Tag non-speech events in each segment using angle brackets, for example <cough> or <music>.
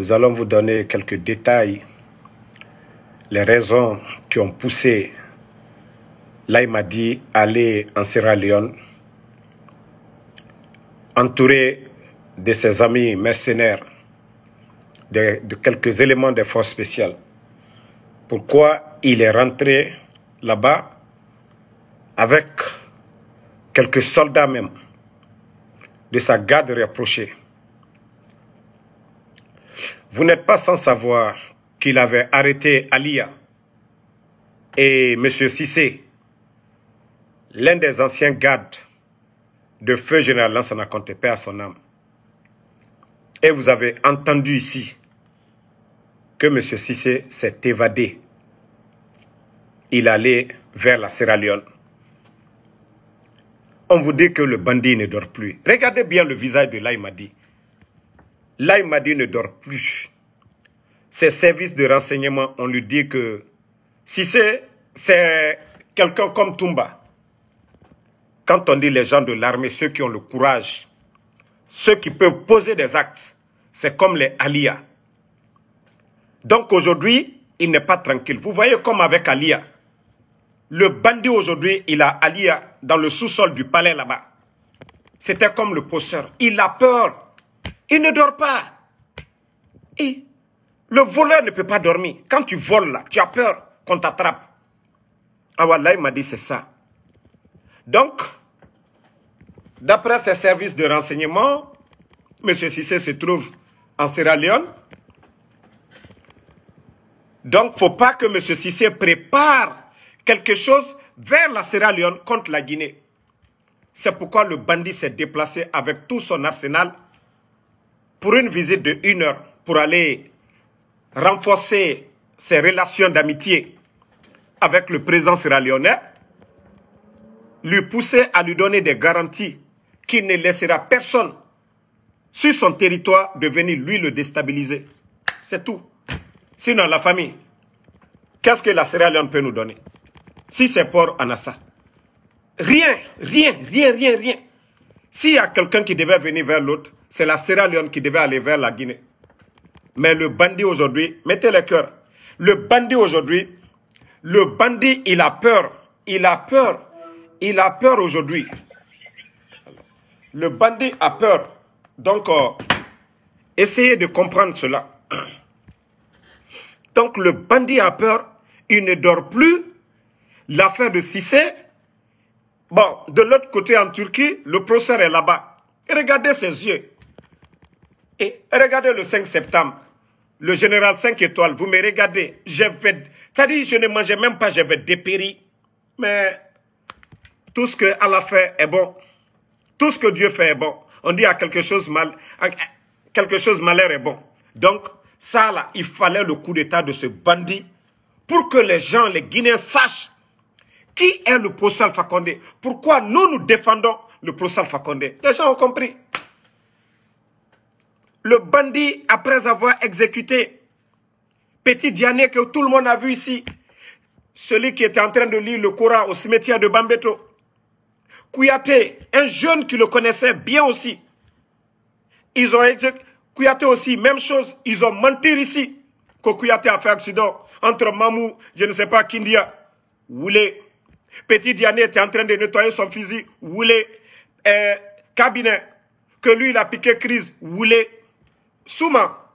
Nous allons vous donner quelques détails, les raisons qui ont poussé Laïmadi à aller en Sierra Leone, entouré de ses amis mercenaires, de, quelques éléments des forces spéciales. Pourquoi il est rentré là-bas avec quelques soldats même de sa garde rapprochée? Vous n'êtes pas sans savoir qu'il avait arrêté Alia et M. Sissé, l'un des anciens gardes de feu général Lansana Conte, à son âme. Et vous avez entendu ici que M. Sissé s'est évadé. Il allait vers la Sierra Leone. On vous dit que le bandit ne dort plus. Regardez bien le visage de Laïmadi. Laïmadi ne dort plus. Ses services de renseignement, on lui dit que si c'est quelqu'un comme Tumba, quand on dit les gens de l'armée, ceux qui ont le courage, ceux qui peuvent poser des actes, c'est comme les Alia. Donc aujourd'hui, il n'est pas tranquille. Vous voyez comme avec Alia, le bandit aujourd'hui, il a Alia dans le sous-sol du palais là-bas. C'était comme le posseur. Il a peur. Il ne dort pas. Et? Le voleur ne peut pas dormir. Quand tu voles là, tu as peur qu'on t'attrape. Ah voilà, il m'a dit c'est ça. Donc, d'après ses services de renseignement, M. Sissé se trouve en Sierra Leone. Donc, il ne faut pas que M. Sissé prépare quelque chose vers la Sierra Leone contre la Guinée. C'est pourquoi le bandit s'est déplacé avec tout son arsenal pour une visite de une heure pour aller renforcer ses relations d'amitié avec le président sierra-léonais, lui pousser à lui donner des garanties qu'il ne laissera personne sur son territoire de venir lui le déstabiliser. C'est tout. Sinon, la famille, qu'est-ce que la Sierra Leone peut nous donner Si c'est Port Anassa. Rien, rien, rien, rien, rien. S'il y a quelqu'un qui devait venir vers l'autre, c'est la Sierra Leone qui devait aller vers la Guinée. Mais le bandit aujourd'hui, mettez le cœur. Le bandit aujourd'hui, le bandit, il a peur. Il a peur. Il a peur aujourd'hui. Le bandit a peur. Donc, euh, essayez de comprendre cela. <clears throat> Donc, le bandit a peur. Il ne dort plus. L'affaire de Cissé. Bon, de l'autre côté en Turquie, le procès est là-bas. Regardez ses yeux. Et regardez le 5 septembre, le général 5 étoiles, vous me regardez, c'est-à-dire je ne mangeais même pas, j'avais dépéri. Mais tout ce que Allah fait est bon. Tout ce que Dieu fait est bon. On dit à quelque chose mal, quelque chose malheur est bon. Donc, ça là, il fallait le coup d'état de ce bandit pour que les gens, les Guinéens sachent qui est le professeur Fakonde. Pourquoi nous nous défendons le professeur Fakonde. Les gens ont compris le bandit, après avoir exécuté. Petit Diané, que tout le monde a vu ici, celui qui était en train de lire le Coran au cimetière de Bambeto, Kouyaté, un jeune qui le connaissait bien aussi, ils ont exécuté, Kouyaté aussi, même chose, ils ont menti ici, que Kouyaté a fait accident entre Mamou, je ne sais pas, Kindia, Woulé. Petit Diané était en train de nettoyer son fusil, Woulé, euh, cabinet, que lui, il a piqué crise, Woulé. Souma,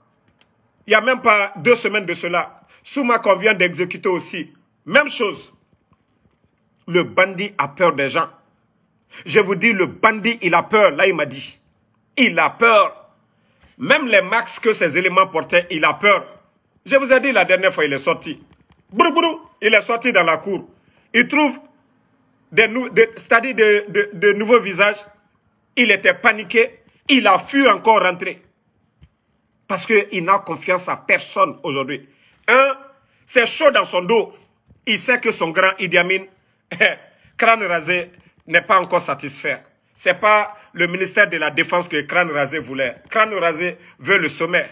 il n'y a même pas deux semaines de cela, Souma qu'on vient d'exécuter aussi, même chose. Le bandit a peur des gens. Je vous dis, le bandit, il a peur. Là, il m'a dit. Il a peur. Même les max que ces éléments portaient, il a peur. Je vous ai dit la dernière fois, il est sorti. Il est sorti dans la cour. Il trouve des, c'est-à-dire de, de nouveaux visages. Il était paniqué. Il a fui encore rentrer. Parce qu'il n'a confiance à personne aujourd'hui. Un, c'est chaud dans son dos. Il sait que son grand Idi Amin, <laughs> crâne rasé, n'est pas encore satisfait. Ce n'est pas le ministère de la Défense que crâne rasé voulait. Crâne rasé veut le sommet.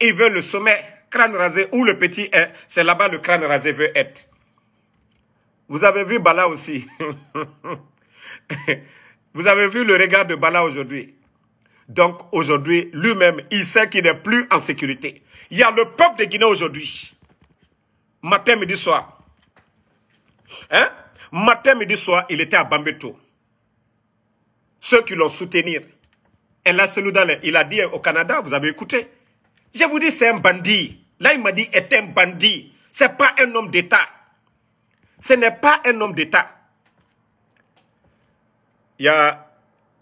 Il veut le sommet. Crâne rasé, où le petit est, c'est là-bas le crâne rasé veut être. Vous avez vu Bala aussi. <laughs> Vous avez vu le regard de Bala aujourd'hui. Donc aujourd'hui, lui-même, il sait qu'il n'est plus en sécurité. Il y a le peuple de Guinée aujourd'hui. Matin, midi, soir. Hein? Matin, midi, soir, il était à Bambeto. Ceux qui l'ont soutenu. Et là, il a dit au Canada, vous avez écouté. Je vous dis, c'est un bandit. Là, il m'a dit, est un bandit. C'est pas un homme d'État. Ce n'est pas un homme d'État. Il y a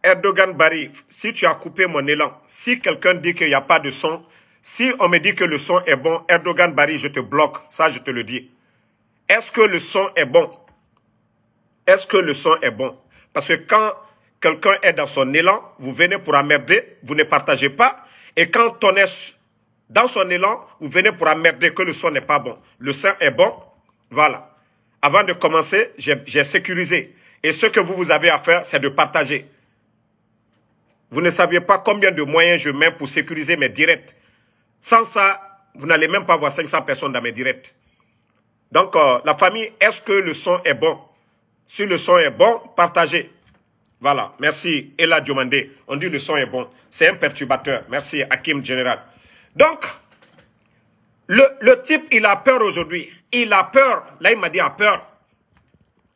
Erdogan Barry. Si tu as coupé mon élan, si quelqu'un dit qu'il n'y a pas de son, si on me dit que le son est bon, Erdogan Barry, je te bloque. Ça, je te le dis. Est-ce que le son est bon? Est-ce que le son est bon? Parce que quand quelqu'un est dans son élan, vous venez pour emmerder, vous ne partagez pas. Et quand on est dans son élan, vous venez pour emmerder que le son n'est pas bon. Le son est bon, voilà. Avant de commencer, j'ai sécurisé. Et ce que vous, vous avez à faire, c'est de partager. Vous ne saviez pas combien de moyens je mets pour sécuriser mes directs. Sans ça, vous n'allez même pas voir 500 personnes dans mes directs. Donc, euh, la famille, est-ce que le son est bon? Si le son est bon, partagez. Voilà, merci Ella Diomandé. On dit le son est bon. C'est un perturbateur. Merci Hakim Général. Donc, le, le type, il a peur aujourd'hui. Il a peur. Là, il m'a dit, a peur.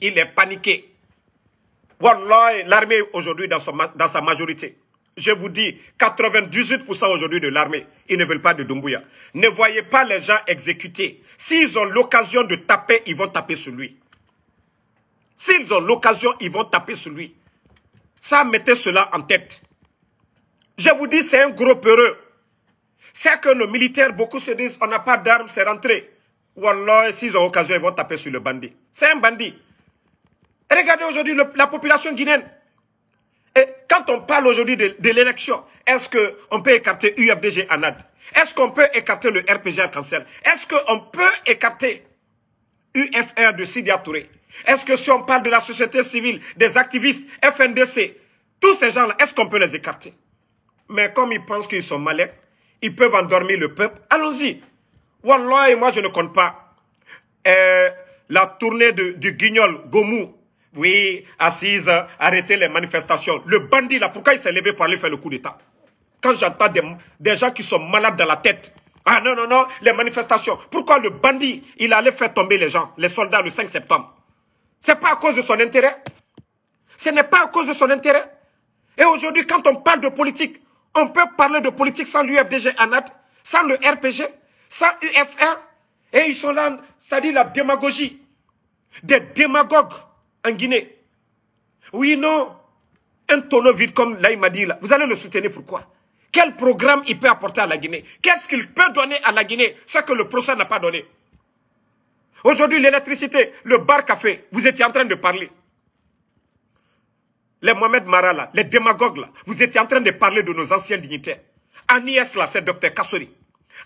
Il est paniqué. Wallah, l'armée aujourd'hui dans, dans sa majorité. Je vous dis, 98% aujourd'hui de l'armée, ils ne veulent pas de Dumbuya. Ne voyez pas les gens exécutés. S'ils ont l'occasion de taper, ils vont taper sur lui. S'ils ont l'occasion, ils vont taper sur lui. Ça, mettez cela en tête. Je vous dis, c'est un gros peureux. C'est que nos militaires, beaucoup se disent, on n'a pas d'armes, c'est rentré. Wallah, s'ils ont l'occasion, ils vont taper sur le bandit. C'est un bandit. Regardez aujourd'hui la population guinéenne. Quand on parle aujourd'hui de, l'élection, est-ce qu'on peut écarter UFDG ANAD Est-ce qu'on peut écarter le RPG Arc-en-Ciel Est-ce qu'on peut écarter UFR de Sidia Touré? Est-ce que si on parle de la société civile, des activistes, FNDC, tous ces gens-là, est-ce qu'on peut les écarter? Mais comme ils pensent qu'ils sont malins, ils peuvent endormir le peuple, allons-y. Wallah, moi je ne compte pas. Euh, la tournée de, du guignol Gomou oui, assise, arrêtez les manifestations. Le bandit, là, pourquoi il s'est levé pour aller faire le coup d'État Quand j'entends des, gens qui sont malades dans la tête, ah non, non, non, les manifestations. Pourquoi le bandit, il allait faire tomber les gens, les soldats, le 5 septembre C'est pas à cause de son intérêt. Ce n'est pas à cause de son intérêt. Et aujourd'hui, quand on parle de politique, on peut parler de politique sans l'UFDG ANAT, sans le RPG, sans UFR. Et ils sont là, c'est-à-dire la démagogie. Des démagogues en Guinée. Oui, non. Un tonneau vide comme là, il m'a dit, là, vous allez le soutenir pourquoi? Quel programme il peut apporter à la Guinée? Qu'est-ce qu'il peut donner à la Guinée Ce que le procès n'a pas donné? Aujourd'hui, l'électricité, le bar café, vous étiez en train de parler. Les Mohamed Mara, les démagogues, là, vous étiez en train de parler de nos anciens dignitaires. Agnès, là, c'est Dr Kassori.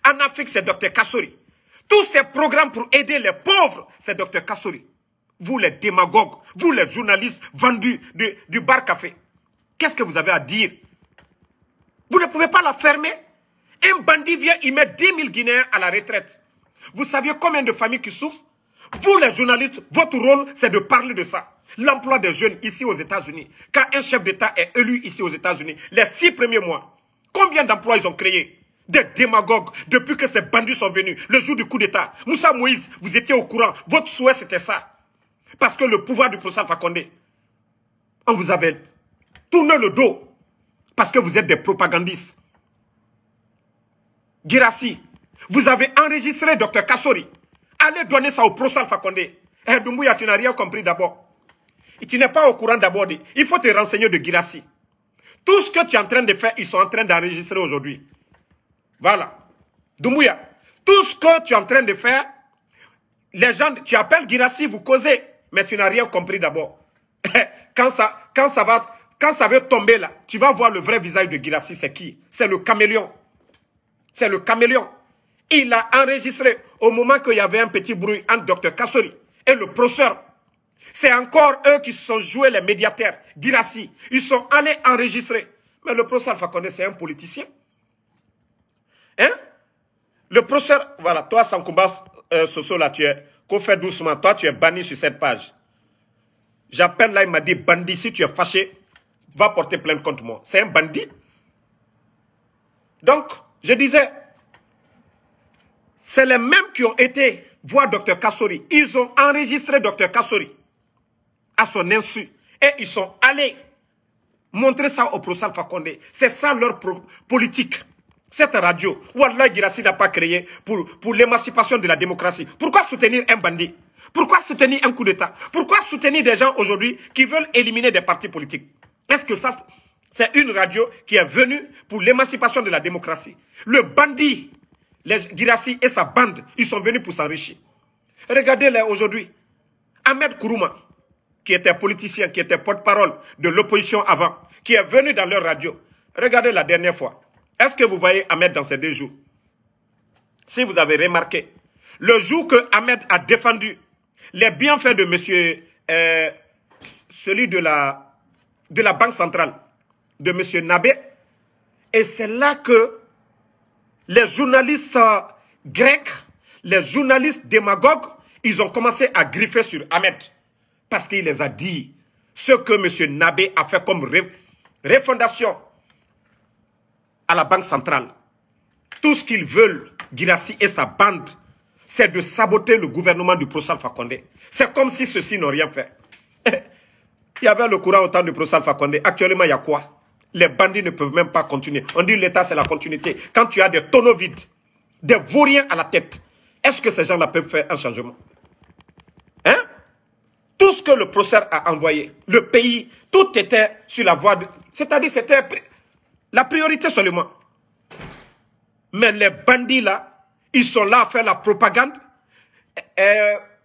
En Afrique, c'est Dr Kassori. Tous ces programmes pour aider les pauvres, c'est Dr Kassori vous les démagogues, vous les journalistes vendus du bar café, qu'est-ce que vous avez à dire? Vous ne pouvez pas la fermer Un bandit vient, il met 10 000 Guinéens à la retraite. Vous saviez combien de familles qui souffrent? Vous les journalistes, votre rôle, c'est de parler de ça. L'emploi des jeunes ici aux États-Unis. Quand un chef d'État est élu ici aux États-Unis, les six premiers mois, combien d'emplois ils ont créés des démagogues depuis que ces bandits sont venus, le jour du coup d'État. Moussa Moïse, vous étiez au courant. Votre souhait, c'était ça. Parce que le pouvoir du professeur Fakonde, on vous avait tourné le dos. Parce que vous êtes des propagandistes. Girassi, vous avez enregistré Dr Kassori. Allez donner ça au professeur Fakonde. Eh, Doumbouya, tu n'as rien compris d'abord. Tu n'es pas au courant d'abord. Il faut te renseigner de Girassi. Tout ce que tu es en train de faire, ils sont en train d'enregistrer aujourd'hui. Voilà. Doumbouya, tout ce que tu es en train de faire, les gens, tu appelles Girassi, vous causez mais tu n'as rien compris d'abord. <laughs> quand, ça, quand, ça va tomber là, tu vas voir le vrai visage de Girassi, c'est qui? C'est le caméléon. C'est le caméléon. Il a enregistré au moment qu'il y avait un petit bruit entre Dr Kassori et le professeur. C'est encore eux qui se sont joués les médiateurs. Girassi, ils sont allés enregistrer. Mais le professeur Fakonde, c'est un politicien. Hein? Le professeur, voilà, toi, Sankumba euh, Soso, là, tu es qu'on fait doucement. Toi, tu es banni sur cette page. J'appelle là, il m'a dit, bandit, si tu es fâché, va porter plainte contre moi. C'est un bandit. Donc, je disais, c'est les mêmes qui ont été voir Dr Kassori. Ils ont enregistré Dr Kassori à son insu. Et ils sont allés montrer ça au procès Alpha C'est ça leur politique. Cette radio, Wallah Girassi n'a pas créé pour, pour l'émancipation de la démocratie. Pourquoi soutenir un bandit? Pourquoi soutenir un coup d'État? Pourquoi soutenir des gens aujourd'hui qui veulent éliminer des partis politiques? Est-ce que ça, c'est une radio qui est venue pour l'émancipation de la démocratie? Le bandit, les Girassi et sa bande, ils sont venus pour s'enrichir. Regardez-les aujourd'hui. Ahmed Kourouma, qui était politicien, qui était porte-parole de l'opposition avant, qui est venu dans leur radio. Regardez la dernière fois. Est-ce que vous voyez Ahmed dans ces deux jours? Si vous avez remarqué, le jour que Ahmed a défendu les bienfaits de monsieur, euh, celui de la, de la Banque centrale, de monsieur Nabé, et c'est là que les journalistes euh, grecs, les journalistes démagogues, ils ont commencé à griffer sur Ahmed. Parce qu'il les a dit ce que M. Nabé a fait comme refondation à la Banque centrale. Tout ce qu'ils veulent, Girassi et sa bande, c'est de saboter le gouvernement du Prosal Fakonde. C'est comme si ceux-ci n'ont rien fait. <laughs> il y avait le courant au temps du Prosal Fakonde. Actuellement, il y a quoi? Les bandits ne peuvent même pas continuer. On dit l'État, c'est la continuité. Quand tu as des tonneaux vides, des vauriens à la tête, est-ce que ces gens-là peuvent faire un changement? Hein? Tout ce que le procès a envoyé, le pays, tout était sur la voie de... C'est-à-dire, c'était la priorité seulement. Mais les bandits là, ils sont là à faire la propagande.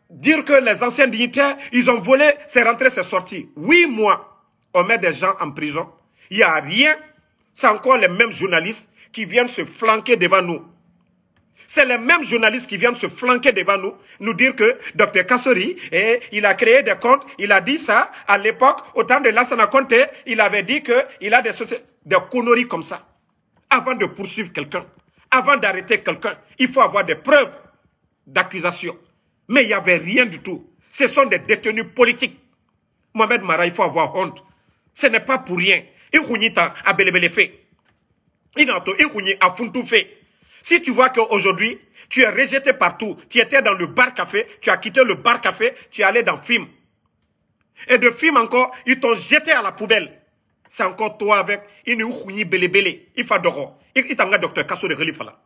Dire que les anciens dignitaires, ils ont volé, c'est rentré, c'est sorti. Oui, moi, on met des gens en prison. Il n'y a rien. C'est encore les mêmes journalistes qui viennent se flanquer devant nous. C'est les mêmes journalistes qui viennent se flanquer devant nous, nous dire que Dr Kassori, eh, il a créé des comptes, il a dit ça à l'époque, au temps de Lassana Conte, il avait dit qu'il a des, conneries comme ça. Avant de poursuivre quelqu'un, avant d'arrêter quelqu'un, il faut avoir des preuves d'accusation. Mais il n'y avait rien du tout. Ce sont des détenus politiques. Mohamed Mara, il faut avoir honte. Ce n'est pas pour rien. Il a belebele fait. Il a fait. Si tu vois qu'aujourd'hui, tu es rejeté partout, tu étais dans le bar-café, tu as quitté le bar-café, tu es allé dans film. Et de film encore, ils t'ont jeté à la poubelle. C'est encore toi avec une ouchouni bele bele. Il faut doro. Il t'en docteur Kasso de relief là.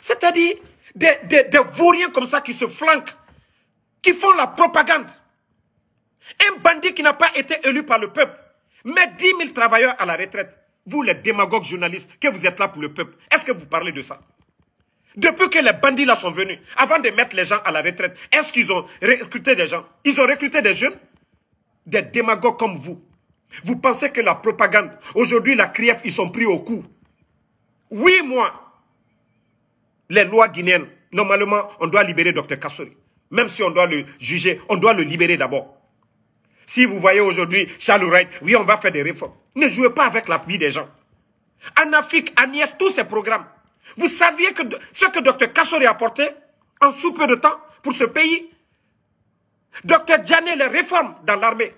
C'est-à-dire des, des vauriens comme ça qui se flanquent, qui font la propagande. Un bandit qui n'a pas été élu par le peuple, met 10 000 travailleurs à la retraite. Vous, les démagogues journalistes, que vous êtes là pour le peuple, est-ce que vous parlez de ça? Depuis que les bandits là sont venus, avant de mettre les gens à la retraite, est-ce qu'ils ont recruté des gens? Ils ont recruté des jeunes? Des démagogues comme vous. Vous pensez que la propagande, aujourd'hui la CRIEF, ils sont pris au coup? Oui, moi, les lois guinéennes, normalement, on doit libérer Dr Kassori. Même si on doit le juger, on doit le libérer d'abord. Si vous voyez aujourd'hui Charles Wright, oui, on va faire des réformes. Ne jouez pas avec la vie des gens. En Afrique, Agnès, tous ces programmes. Vous saviez que ce que Dr Kassori a apporté en sous peu de temps pour ce pays Dr Djané, les réformes dans l'armée.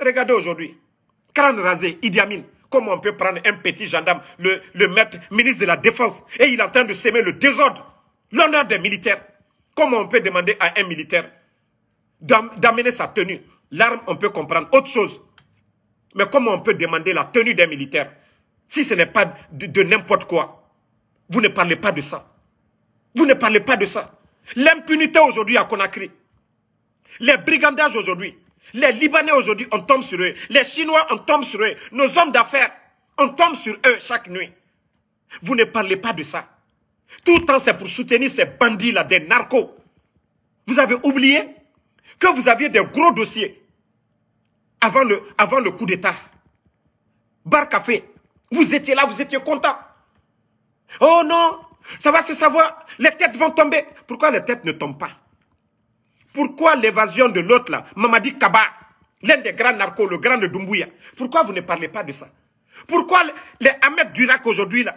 Regardez aujourd'hui. Kran Razé, Idi Amin. Comment on peut prendre un petit gendarme, le, le maître ministre de la Défense, et il est en train de s'aimer le désordre, l'honneur des militaires. Comment on peut demander à un militaire d'amener sa tenue L'arme, on peut comprendre autre chose. Mais comment on peut demander la tenue d'un militaire si ce n'est pas de, n'importe quoi? Vous ne parlez pas de ça. Vous ne parlez pas de ça. L'impunité aujourd'hui à Conakry. Les brigandages aujourd'hui. Les Libanais aujourd'hui, on tombe sur eux. Les Chinois, on tombe sur eux. Nos hommes d'affaires, on tombe sur eux chaque nuit. Vous ne parlez pas de ça. Tout le temps, c'est pour soutenir ces bandits-là, des narcos. Vous avez oublié que vous aviez des gros dossiers avant le, avant le coup d'État. Bar Café, vous étiez là, vous étiez content. Oh non, ça va se savoir, les têtes vont tomber. Pourquoi les têtes ne tombent pas? Pourquoi l'évasion de l'autre là, Mamadi Kaba, l'un des grands narcos, le grand de Dumbuya, pourquoi vous ne parlez pas de ça? Pourquoi les Ahmed Durak aujourd'hui là,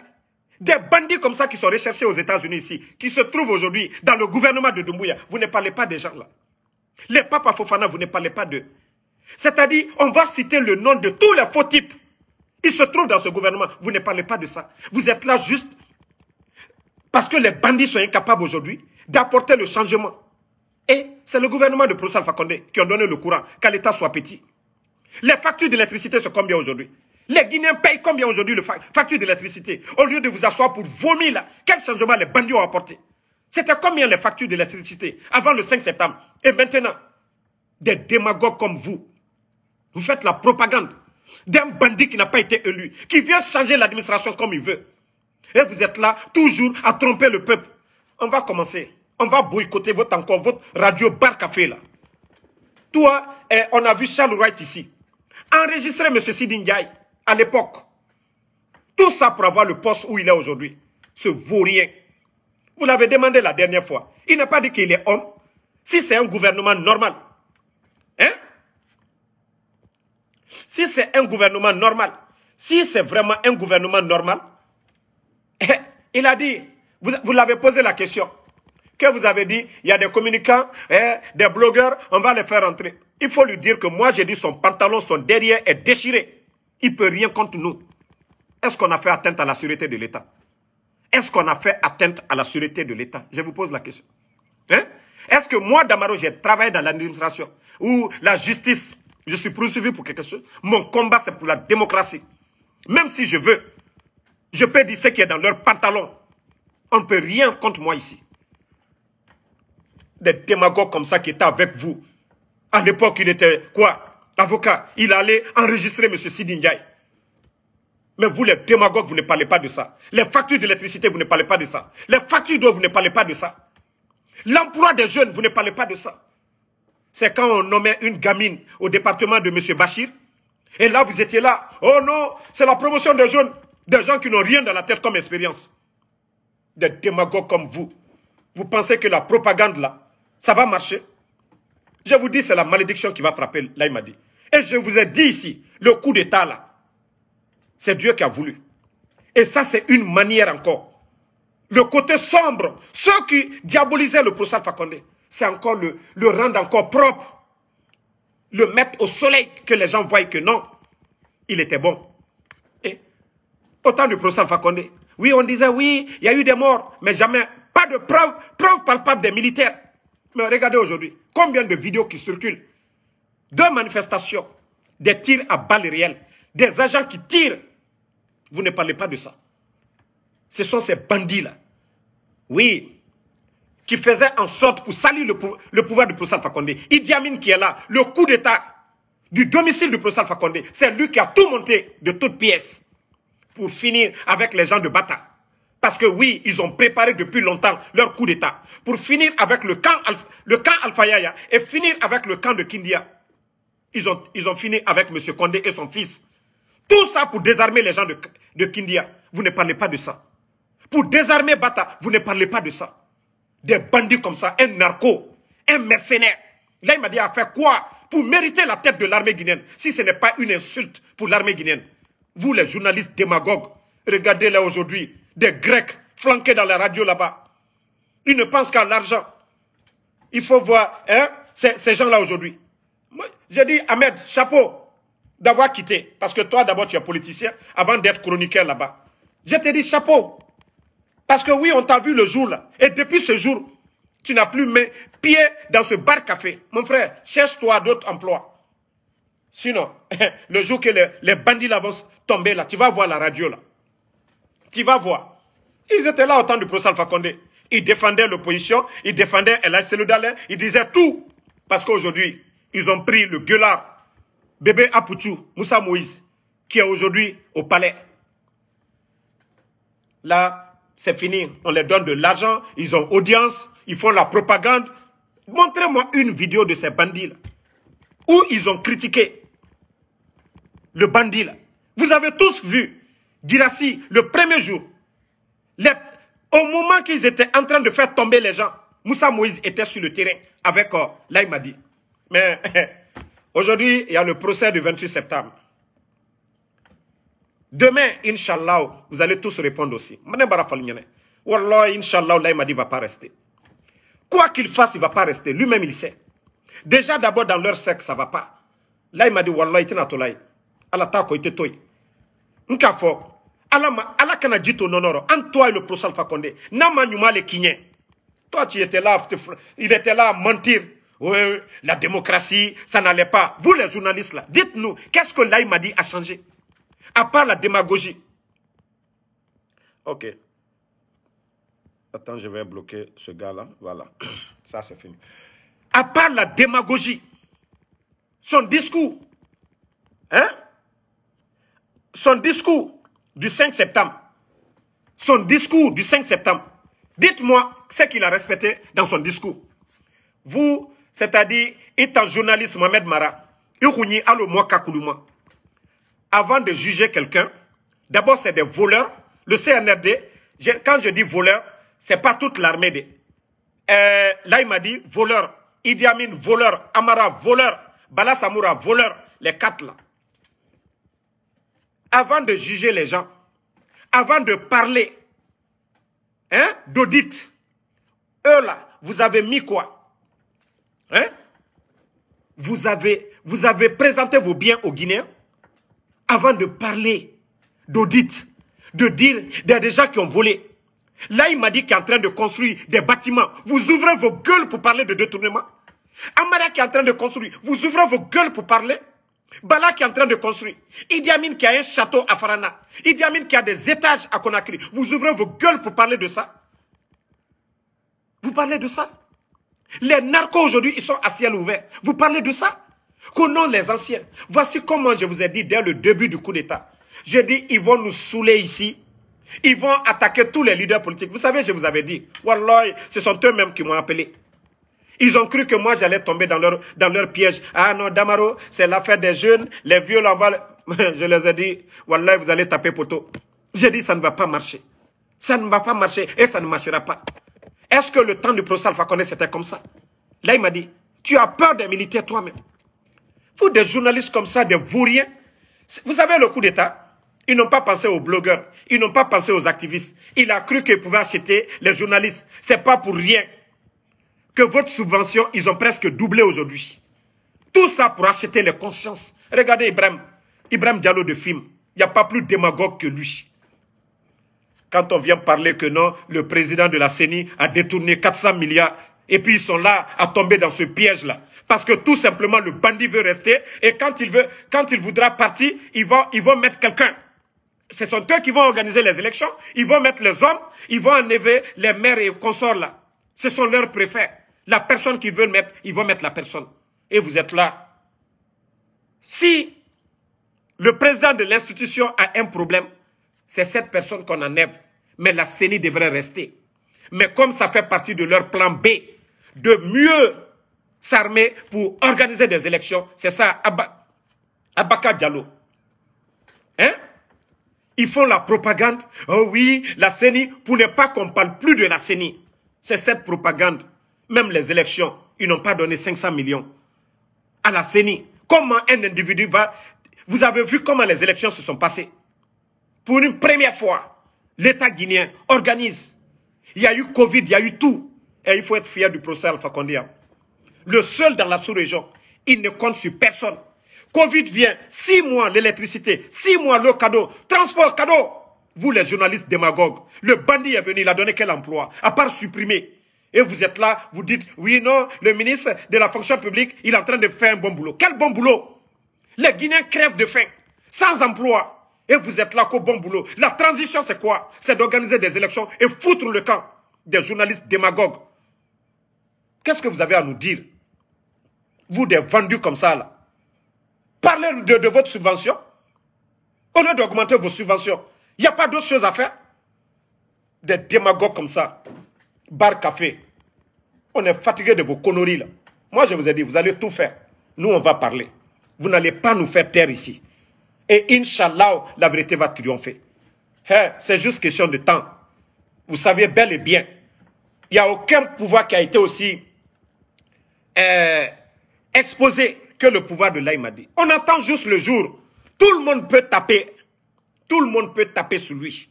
des bandits comme ça qui sont recherchés aux États-Unis ici, qui se trouvent aujourd'hui dans le gouvernement de Dumbuya, vous ne parlez pas des gens là? Les papas Fofana, vous ne parlez pas d'eux. C'est-à-dire, on va citer le nom de tous les faux types Il se trouve dans ce gouvernement. Vous ne parlez pas de ça. Vous êtes là juste parce que les bandits sont incapables aujourd'hui d'apporter le changement. Et c'est le gouvernement de Proussal Fakonde qui ont donné le courant, qu'à l'État soit petit. Les factures d'électricité sont combien aujourd'hui? Les Guinéens payent combien aujourd'hui les factures d'électricité? Au lieu de vous asseoir pour vomir là, quel changement les bandits ont apporté? C'était combien les factures d'électricité avant le 5 septembre Et maintenant, des démagogues comme vous, vous faites la propagande d'un bandit qui n'a pas été élu, qui vient changer l'administration comme il veut. Et vous êtes là, toujours à tromper le peuple. On va commencer. On va boycotter votre, encore votre radio Bar Café là. Toi, on a vu Charles Wright ici. Enregistrer M. Sidi à l'époque. Tout ça pour avoir le poste où il est aujourd'hui. Ce vaurien. Vous l'avez demandé la dernière fois. Il n'a pas dit qu'il est homme. Si c'est un gouvernement normal. Hein? Si c'est un gouvernement normal. Si c'est vraiment un gouvernement normal. il a dit, vous, l'avez posé la question que vous avez dit, il y a des communicants, eh, des blogueurs, on va les faire entrer. Il faut lui dire que moi, j'ai dit son pantalon, son derrière est déchiré. Il peut rien contre nous. Est-ce qu'on a fait atteinte à la sûreté de l'État? Est-ce qu'on a fait atteinte à la sûreté de l'État? Je vous pose la question. Hein? Est-ce que moi, Damaro, j'ai travaillé dans l'administration ou la justice, je suis poursuivi pour quelque chose Mon combat, c'est pour la démocratie. Même si je veux, je peux dire ce qui est dans leur pantalon. On ne peut rien contre moi ici des démagogues comme ça qui étaient avec vous. À l'époque, il était quoi? Avocat. Il allait enregistrer M. Sidi Mais vous, les démagogues, vous ne parlez pas de ça. Les factures d'électricité, vous ne parlez pas de ça. Les factures d'eau, vous ne parlez pas de ça. L'emploi des jeunes, vous ne parlez pas de ça. C'est quand on nommait une gamine au département de M. Bachir. Et là, vous étiez là. Oh non, c'est la promotion des jeunes. Des gens qui n'ont rien dans la tête comme expérience. Des démagogues comme vous. Vous pensez que la propagande là, ça va marcher? Je vous dis, c'est la malédiction qui va frapper, là il m'a dit. Et je vous ai dit ici, le coup d'État là, c'est Dieu qui a voulu. Et ça, c'est une manière encore. Le côté sombre, ceux qui diabolisaient le procès Fakonde, c'est encore le, rendre encore propre. Le mettre au soleil, que les gens voient que non, il était bon. Et autant du procès Fakonde, oui, on disait oui, il y a eu des morts, mais jamais, pas de preuves, preuves palpables des militaires. Mais regardez aujourd'hui, combien de vidéos qui circulent Deux manifestations, des tirs à balles réelles, des agents qui tirent. Vous ne parlez pas de ça. Ce sont ces bandits-là. Oui, qui faisaient en sorte pour salir le, pouvoir du professeur Fakonde. Idi Amin qui est là, le coup d'État du domicile du professeur Fakonde, c'est lui qui a tout monté de toutes pièces pour finir avec les gens de Bata. Parce que oui, ils ont préparé depuis longtemps leur coup d'État pour finir avec le camp, le Alpha Yaya et finir avec le camp de Kindia. Ils ont, ils ont fini avec M. Condé et son fils. Tout ça pour désarmer les gens de, Kindia. Vous ne parlez pas de ça. Pour désarmer Bata, vous ne parlez pas de ça. Des bandits comme ça, un narco, un mercenaire. Là, il m'a dit à faire quoi pour mériter la tête de l'armée guinéenne si ce n'est pas une insulte pour l'armée guinéenne. Vous, les journalistes démagogues, regardez là aujourd'hui, des Grecs flanqués dans la radio là-bas. Ils ne pensent qu'à l'argent. Il faut voir hein, ces, gens-là aujourd'hui. J'ai dit, Ahmed, chapeau d'avoir quitté. Parce que toi, d'abord, tu es politicien avant d'être chroniqueur là-bas. Je te dis chapeau. Parce que oui, on t'a vu le jour là. Et depuis ce jour, tu n'as plus mis pied dans ce bar café. Mon frère, cherche-toi d'autres emplois. Sinon, <laughs> le jour que les, bandits là vont tomber là, tu vas voir la radio là. Tu vas voir. Ils étaient là au temps du procès Alpha Condé. Ils défendaient l'opposition, ils défendaient El Seloudalé, ils disaient tout. Parce qu'aujourd'hui, ils ont pris le gueulard, bébé Apouchou, Moussa Moïse, qui est aujourd'hui au palais. Là, c'est fini. On leur donne de l'argent, ils ont audience, ils font la propagande. Montrez-moi une vidéo de ces bandits-là, où ils ont critiqué le bandit là. Vous avez tous vu Girassi, le premier jour, au moment qu'ils étaient en train de faire tomber les gens, Moussa Moïse était sur le terrain avec euh, là il m'a dit. Mais <laughs> aujourd'hui, il y a le procès du 28 septembre. Demain, Inch'Allah, vous allez tous répondre aussi. Wallah, Inch'Allah, là il m'a dit, il ne va pas rester. Quoi qu'il fasse, il ne va pas rester. Lui-même, il sait. Déjà, d'abord, dans leur sexe, ça ne va pas. Là, il m'a dit, Wallah, il Allah, nka fɔ ala ma ala kana ji to nɔnɔrɔ an toi et le professeur Alpha Condé n'a ma ɲuman le kiɲɛ toi tu étais là il était là à mentir oui, la démocratie, ça n'allait pas. Vous les journalistes là, dites-nous, qu'est-ce que m'a dit a changé? À part la démagogie. Ok. Attends, je vais bloquer ce gars-là. Voilà. <clears throat> Ça, c'est fini. À part la démagogie, son discours, hein? Son discours du 5 septembre, son discours du 5 septembre, dites-moi ce qu'il a respecté dans son discours. Vous, c'est-à-dire, étant journaliste Mohamed Mara, avant de juger quelqu'un, d'abord c'est des voleurs. Le CNRD, quand je dis voleur, c'est pas toute l'armée. De... Euh, là, il m'a dit voleur. Idi Amin, voleur. Amara, voleur. Bala Samoura, voleur. Les quatre là. Avant de juger les gens, avant de parler hein, d'audit, eux là, vous avez mis quoi? Hein? vous, avez, vous avez présenté vos biens aux Guinéens avant de parler d'audit, de dire, il y a des gens qui ont volé. Là, il m'a dit qu'il est en train de construire des bâtiments. Vous ouvrez vos gueules pour parler de détournement. Amara qui est en train de construire. Vous ouvrez vos gueules pour parler. Bala qui est en train de construire. Idi Amin qui a un château à Farana. Idi Amin qui a des étages à Conakry. Vous ouvrez vos gueules pour parler de ça. Vous parlez de ça? Les narcos aujourd'hui, ils sont à ciel ouvert. Vous parlez de ça? Connaissons les anciens. Voici comment je vous ai dit dès le début du coup d'État. Je dis, ils vont nous saouler ici. Ils vont attaquer tous les leaders politiques. Vous savez, je vous avais dit, Wallah, ce sont eux-mêmes qui m'ont appelé. Ils ont cru que moi, j'allais tomber dans leur, dans leur piège. Ah non, Damaro, c'est l'affaire des jeunes, les vieux l'envoient. <laughs> Je les ai dit, Wallah, vous allez taper poteau. J'ai dit, ça ne va pas marcher. Ça ne va pas marcher et ça ne marchera pas. Est-ce que le temps du procès Alpha Condé, c'était comme ça? Là, il m'a dit, tu as peur des militaires toi-même. Vous, des journalistes comme ça, des vauriens, vous savez le coup d'État? Ils n'ont pas pensé aux blogueurs. Ils n'ont pas pensé aux activistes. Il a cru qu'ils pouvaient acheter les journalistes. C'est pas pour rien que votre subvention, ils ont presque doublé aujourd'hui. Tout ça pour acheter les consciences. Regardez Ibrahim. Ibrahim Diallo de film. Il n'y a pas plus démagogue que lui. Quand on vient parler que non, le président de la CENI a détourné 400 milliards et puis ils sont là à tomber dans ce piège-là. Parce que tout simplement le bandit veut rester et quand il, veut, quand il voudra partir, ils vont, ils vont mettre quelqu'un ce sont eux qui vont organiser les élections, ils vont mettre les hommes, ils vont enlever les maires et consorts là. Ce sont leurs préfets. La personne qu'ils veulent mettre, ils vont mettre la personne. Et vous êtes là. Si le président de l'institution a un problème, c'est cette personne qu'on enlève. Mais la CENI devrait rester. Mais comme ça fait partie de leur plan B, de mieux s'armer pour organiser des élections, c'est ça, Abaka Diallo. Hein? Ils font la propagande. Oh oui, la CENI, pour ne pas qu'on parle plus de la CENI. C'est cette propagande. Même les élections, ils n'ont pas donné 500 millions à la CENI. Comment un individu va... Vous avez vu comment les élections se sont passées? Pour une première fois, l'État guinéen organise. Il y a eu Covid, il y a eu tout. Et il faut être fier du procès Alpha Condé. Hein. Le seul dans la sous-région, il ne compte sur personne. Covid vient, six mois l'électricité, six mois le cadeau, transport cadeau. Vous les journalistes démagogues, le bandit est venu, il a donné quel emploi À part supprimer. Et vous êtes là, vous dites, oui, non, le ministre de la fonction publique, il est en train de faire un bon boulot. Quel bon boulot? Les Guinéens crèvent de faim, sans emploi. Et vous êtes là qu'au bon boulot. La transition, c'est quoi? C'est d'organiser des élections et foutre le camp des journalistes démagogues. Qu'est-ce que vous avez à nous dire? Vous, des vendus comme ça, là. Parlez de, votre subvention. Au lieu d'augmenter vos subventions, il n'y a pas d'autre chose à faire? Des démagogues comme ça. Bar café. On est fatigué de vos conneries là. Moi, je vous ai dit, vous allez tout faire. Nous, on va parler. Vous n'allez pas nous faire taire ici. Et Inch'Allah, la vérité va triompher. Hein, c'est juste question de temps. Vous savez bel et bien, il n'y a aucun pouvoir qui a été aussi euh, exposé que le pouvoir de l'Aïmadi. On attend juste le jour. Tout le monde peut taper. Tout le monde peut taper sur lui.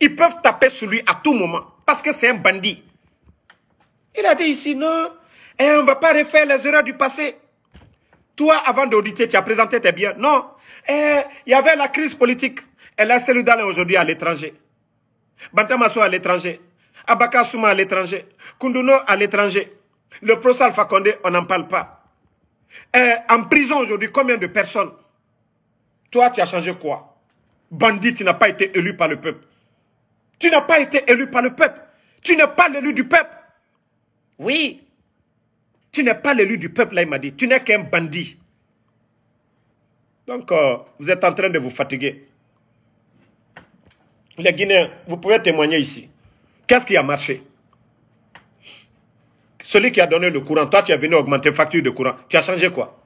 Ils peuvent taper sur lui à tout moment. Parce que c'est un bandit. Il a dit ici, non, eh, on ne va pas refaire les erreurs du passé. Toi, avant d'auditer, tu as présenté tes biens. Non. Eh, il y avait la crise politique. Elle a est aujourd'hui à l'étranger. Bantamaso à l'étranger. Abaka Souma à l'étranger. Kunduno à l'étranger. Le Alpha Condé, on n'en parle pas. Eh, en prison aujourd'hui, combien de personnes? Toi, tu as changé quoi? Bandit, tu n'as pas été élu par le peuple. Tu n'as pas été élu par le peuple. Tu n'es pas l'élu du peuple. Oui. Tu n'es pas l'élu du peuple, là, il m'a dit. Tu n'es qu'un bandit. Donc, euh, vous êtes en train de vous fatiguer. Les Guinéens, vous pouvez témoigner ici. Qu'est-ce qui a marché? Celui qui a donné le courant, toi tu es venu augmenter facture de courant. Tu as changé quoi?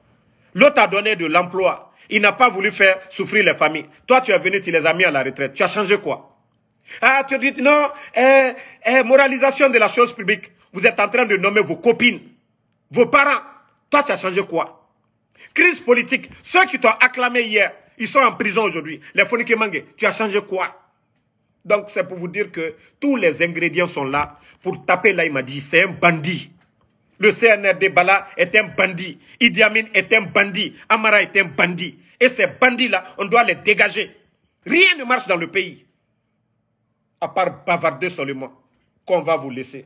L'autre a donné de l'emploi. Il n'a pas voulu faire souffrir les familles. Toi tu es venu, tu les as mis à la retraite. Tu as changé quoi? Ah, tu dis non, eh, eh, moralisation de la chose publique. Vous êtes en train de nommer vos copines, vos parents. Toi tu as changé quoi? Crise politique. Ceux qui t'ont acclamé hier, ils sont en prison aujourd'hui. Les Mange, tu as changé quoi? Donc c'est pour vous dire que tous les ingrédients sont là pour taper là, il m'a dit, c'est un bandit. Le CNRD Bala est un bandit. Idi Amin est un bandit. Amara est un bandit. Et ces bandits-là, on doit les dégager. Rien ne marche dans le pays. À part bavarder seulement, qu'on va vous laisser.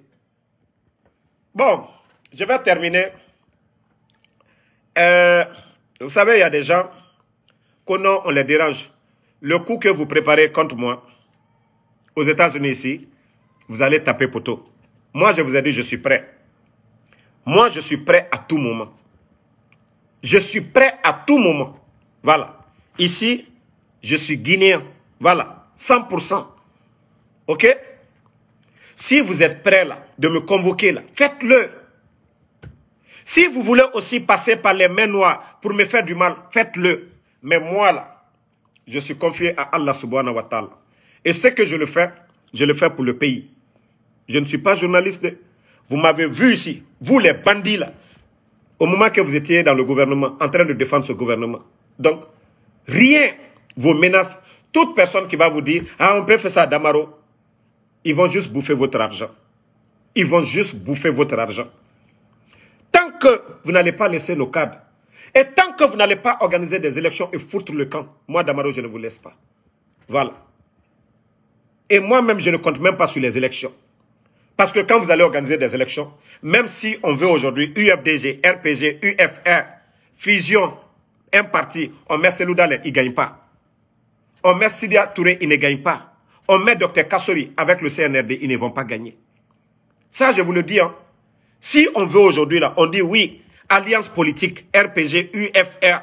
Bon, je vais terminer. Euh, vous savez, il y a des gens qu'on on les dérange. Le coup que vous préparez contre moi, aux États-Unis ici, vous allez taper poteau. Moi, je vous ai dit, je suis prêt. Moi, je suis prêt à tout moment. Je suis prêt à tout moment. Voilà. Ici, je suis guinéen. Voilà. 100%. OK? Si vous êtes prêt là, de me convoquer là, faites-le. Si vous voulez aussi passer par les mains noires pour me faire du mal, faites-le. Mais moi là, je suis confié à Allah subhanahu wa ta'ala. Et ce que je le fais, je le fais pour le pays. Je ne suis pas journaliste. Vous m'avez vu ici, vous les bandits là, au moment que vous étiez dans le gouvernement, en train de défendre ce gouvernement. Donc, rien, vos menaces, toute personne qui va vous dire, ah, on peut faire ça à Damaro, ils vont juste bouffer votre argent. Ils vont juste bouffer votre argent. Que vous n'allez pas laisser nos cadres, et tant que vous n'allez pas organiser des élections et foutre le camp, moi, Damaro, je ne vous laisse pas. Voilà. Et moi-même, je ne compte même pas sur les élections. Parce que quand vous allez organiser des élections, même si on veut aujourd'hui UFDG, RPG, UFR, fusion, un parti, on met Seloudale, il ne gagne pas. On met Sidia Touré, il ne gagne pas. On met Dr Kassori avec le CNRD, ils ne vont pas gagner. Ça, je vous le dis. Hein. Si on veut aujourd'hui, là, on dit oui, alliance politique, RPG, UFR,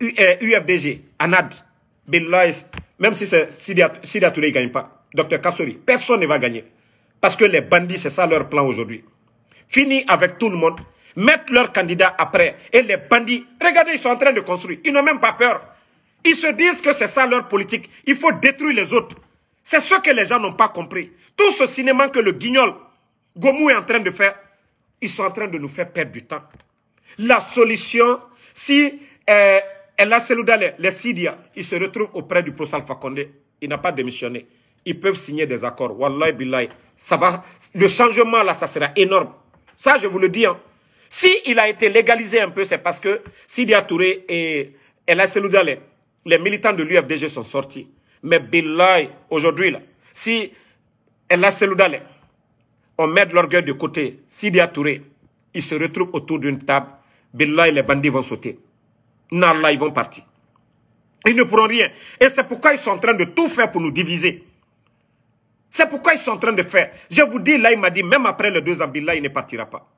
UFDG, ANAD, Bill même si Touré ne gagne pas, Docteur Kassori, personne ne va gagner. Parce que les bandits, c'est ça leur plan aujourd'hui. Fini avec tout le monde, mettre leur candidat après. Et les bandits, regardez, ils sont en train de construire. Ils n'ont même pas peur. Ils se disent que c'est ça leur politique. Il faut détruire les autres. C'est ce que les gens n'ont pas compris. Tout ce cinéma que le guignol, Gomou est en train de faire, ils sont en train de nous faire perdre du temps. La solution, si euh, Seloudale, les Sidia, ils se retrouvent auprès du procès Alpha Condé. Il n'a pas démissionné. Ils peuvent signer des accords. Wallahi billahi. Ça va, le changement là, ça sera énorme. Ça, je vous le dis. Hein. Si il a été légalisé un peu, c'est parce que Sidia Touré et Ella Seloudale, les militants de l'UFDG sont sortis. Mais billahi, aujourd'hui là, si Ella Seloudale, on met l'orgueil de côté, Sidia Touré, ils se retrouvent autour d'une table, billahi, les bandits vont sauter. Non, ils vont partir. Ils ne pourront rien. Et c'est pourquoi ils sont en train de tout faire pour nous diviser. C'est pourquoi ils sont en train de faire. Je vous dis, là, il m'a dit, même après les deux ans, là, il ne partira pas.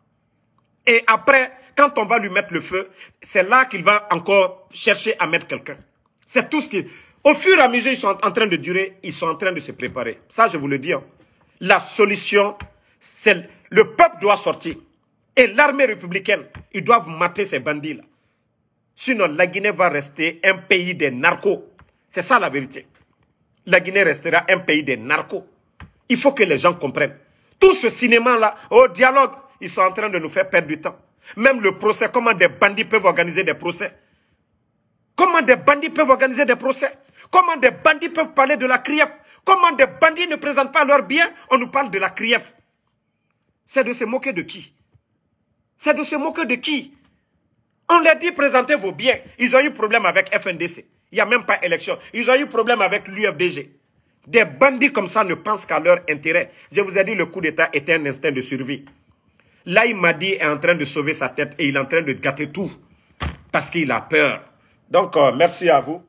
Et après, quand on va lui mettre le feu, c'est là qu'il va encore chercher à mettre quelqu'un. C'est tout ce qui... Au fur et à mesure, ils sont en train de durer, ils sont en train de se préparer. Ça, je vous le dis. Hein. La solution, le peuple doit sortir. Et l'armée républicaine, ils doivent mater ces bandits-là. Sinon, la Guinée va rester un pays des narcos. C'est ça la vérité. La Guinée restera un pays des narcos. Il faut que les gens comprennent. Tout ce cinéma-là, au dialogue, ils sont en train de nous faire perdre du temps. Même le procès, comment des bandits peuvent organiser des procès? Comment des bandits peuvent organiser des procès? Comment des bandits peuvent parler de la CRIEF Comment des bandits ne présentent pas leurs biens? On nous parle de la CRIEF. C'est de se moquer de qui? C'est de se moquer de qui? On leur dit présentez vos biens. Ils ont eu problème avec FNDC. Il n'y a même pas élection. Ils ont eu problème avec l'UFDG. Des bandits comme ça ne pensent qu'à leur intérêt. Je vous ai dit, le coup d'État était un instinct de survie. Là, il m'a dit, est en train de sauver sa tête et il est en train de gâter tout. Parce qu'il a peur. Donc, euh, merci à vous.